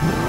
Bye.